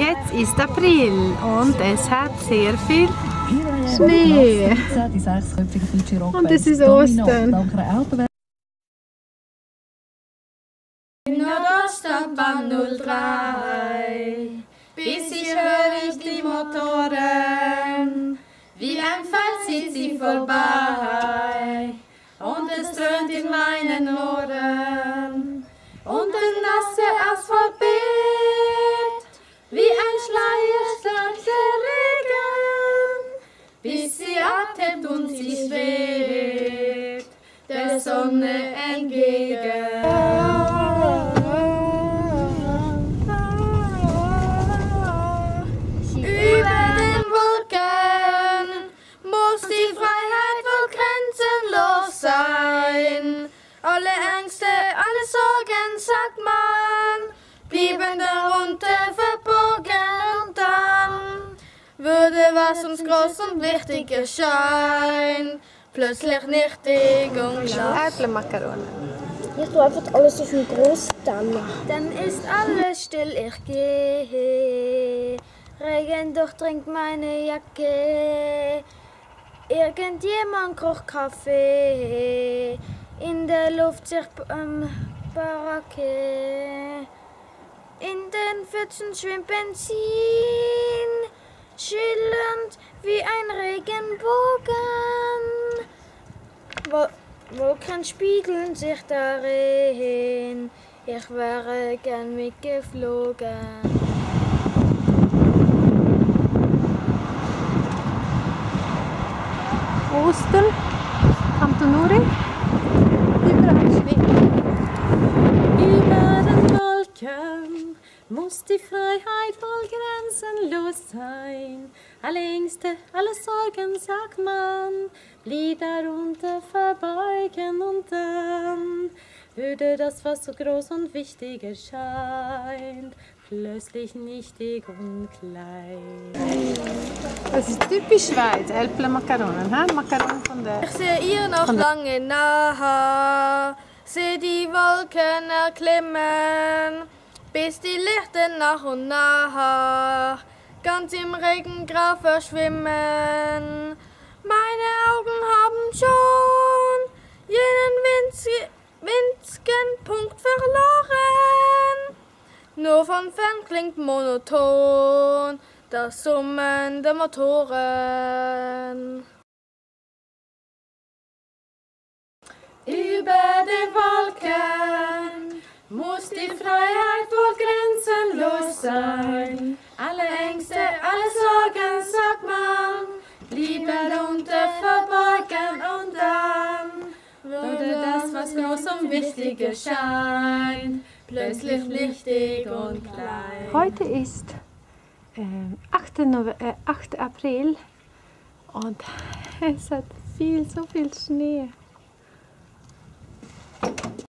Jetzt ist April und es hat sehr viel Schnee. Und es ist Ostern. Nordostadtbahn 03. Bis ich höre ich die Motoren, wie ein Fall zieht sie vorbei. Und sie schwebt, der Sonne entgegen. Über den Wolken muss die Freiheit wohl grenzenlos sein. Alle Ängste, alle Sorgen, sagt man, blieben darunter verborgen was uns groß und wichtig erscheint, plötzlich nichtig und klar. Äpfelmakaronen. Ich tue einfach alles auf den Großtanne. Dann ist alles still, ich gehe. Regen durchdringt meine Jacke. Irgendjemand kocht Kaffee. In der Luft sich ähm, Baracke. In den Pfützen schwimmt Benzin. Schillernd wie ein Regenbogen. Wo Wolken spiegeln sich darin. Ich wäre gern mitgeflogen. Ostern, Kanton Uri. Überall Schnee. Über den Wolken muss die Freiheit wohl grenzenlos sein. Alle Ängste, alle Sorgen, sagt man, blieb darunter verbeugen und dann würde das, was so groß und wichtig erscheint, plötzlich nichtig und klein. Das ist typisch Schweiz, Äpfelmakaronen. He? Makaronen von der... Ich sehe ihr noch lange nahe, sehe die Wolken erklimmen, bis die Lichter nach und nach ganz im Regengrau verschwimmen. Meine Augen haben schon jenen winzig, winzigen Punkt verloren. Nur von fern klingt monoton das Summen der Motoren. Über den Wolken muss die Freiheit sein. Alle Ängste, alle Sorgen, sagt man, blieben darunter verborgen und dann würde das, was groß und wichtig erscheint, plötzlich nichtig und klein. Heute ist äh, 8. Nove äh, 8. April und es hat viel, so viel Schnee.